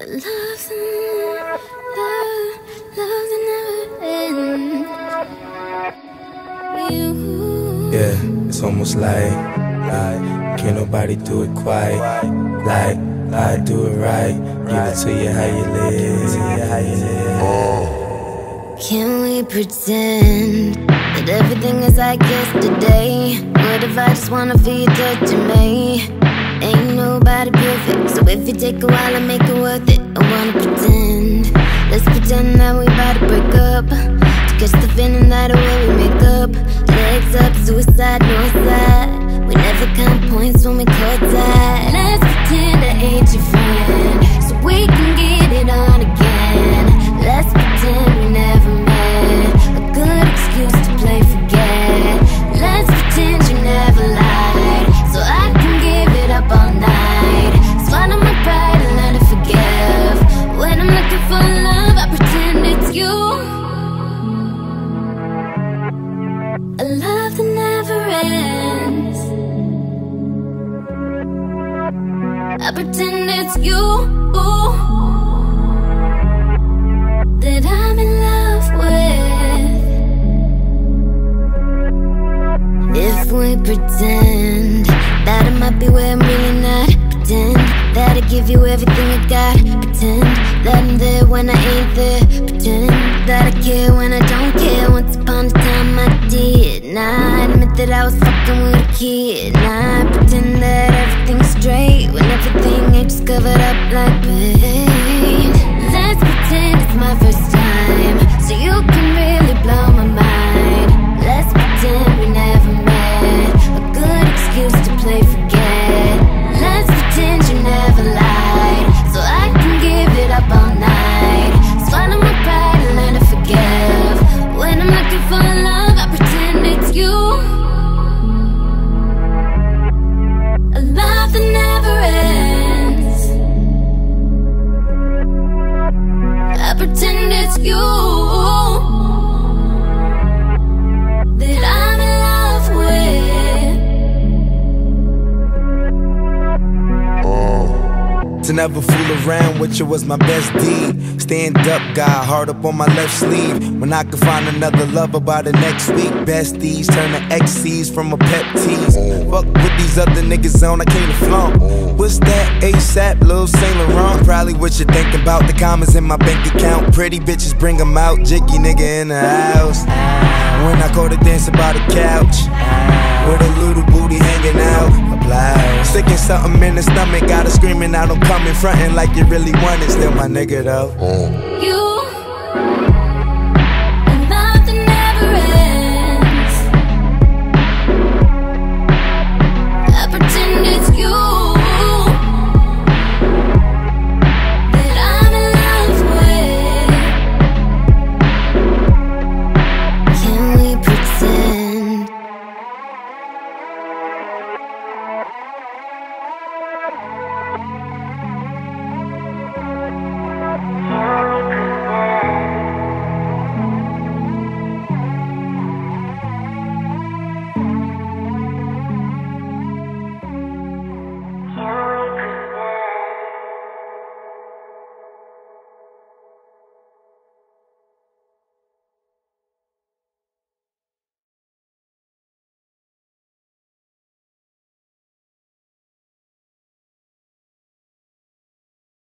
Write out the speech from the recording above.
Love's love, love's never end. You. Yeah, it's almost like, like, can't nobody do it quite like I do it right. Give it to you how you live, how you live. Can we pretend that everything is like yesterday? What if I just wanna feel you touching me? If you take a while and make it worth it, I wanna pretend. Let's pretend that we about to break up. To catch the feeling that way we make up. Legs up, suicide, north side. We never count points when we cut I pretend it's you that I'm in love with. If we pretend that I might be where I'm really not, pretend that I give you everything I got, pretend that I'm there when I ain't there, pretend that I care when I don't care. Once upon a time I did not admit that I was fucking with a kid. To never fool around with you was my best deed. Stand up, guy, hard up on my left sleeve. When I could find another lover by the next week. Besties turn to XCs from a pep tease. Fuck with these other niggas on, I came to flaunt. What's that ASAP, Lil Saint Laurent? Probably what you think about. The commas in my bank account. Pretty bitches bring them out. Jiggy nigga in the house. When I go to dance by the couch. With a little booty hanging out. A blouse. Sticking something in the stomach. Got her screaming out, I'm coming. Frontin' like you really want it. Still my nigga though. Oh. You